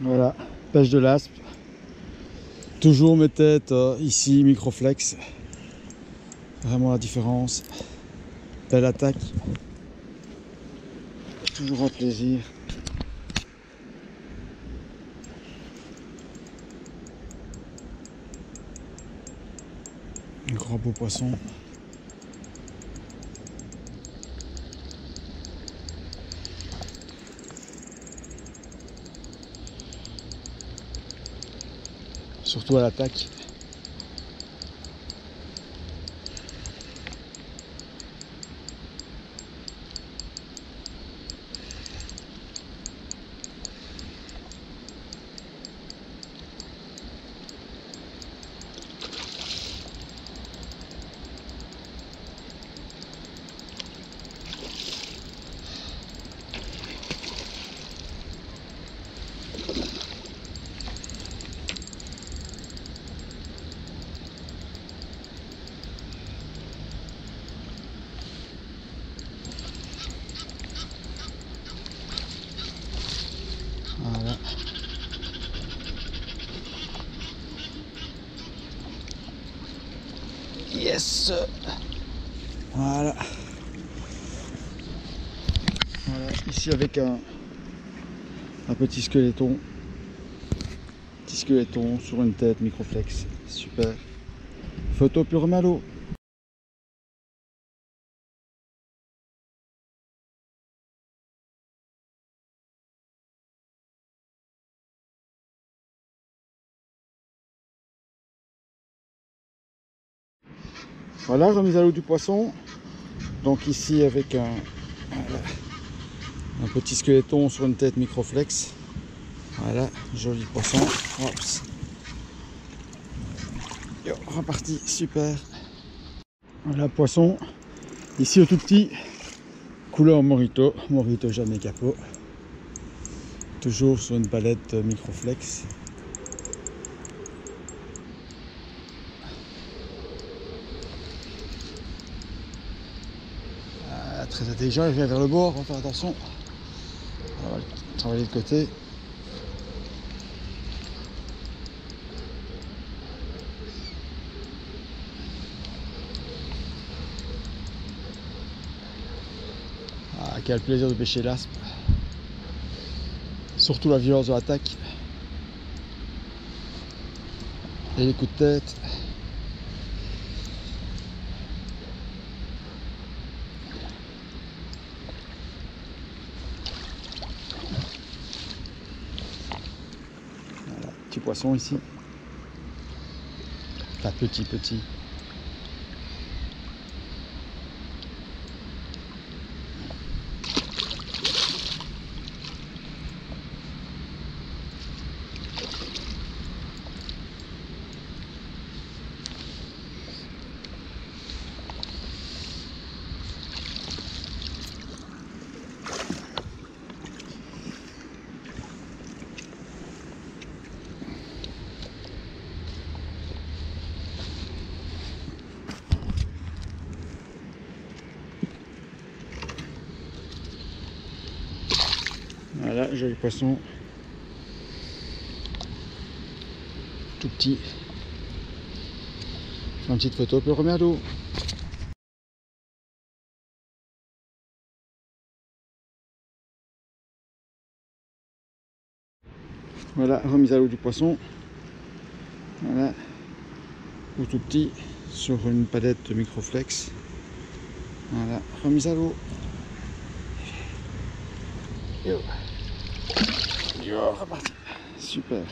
Voilà, pêche de l'aspe. Toujours mes têtes euh, ici, microflex. Vraiment la différence. Belle attaque. Toujours un plaisir. Un grand beau poisson. Surtout à l'attaque. Voilà. Yes Voilà. Voilà, ici avec un, un petit squeletton. Petit squeletton sur une tête microflex. Super. Photo pure malo. Voilà, remise à l'eau du poisson. Donc ici avec un, petit squeletton sur une tête microflex. Voilà, joli poisson. Oups. Yo, reparti, super. Voilà, poisson. Ici au tout petit, couleur Morito. Morito jamais capot. Toujours sur une palette microflex. Très intelligent, il vient vers le bord, on va faire attention. On va travailler de côté. Ah, quel plaisir de pêcher l'aspe. Surtout la violence de l'attaque. Et les coups de tête. Voilà, petit poisson ici. Enfin, petit, petit. Voilà, joli poisson. Tout petit. Je fais une petite photo, on remet à l'eau. Voilà, remise à l'eau du poisson. Voilà. Ou tout petit sur une palette microflex. Voilà, remise à l'eau. Super.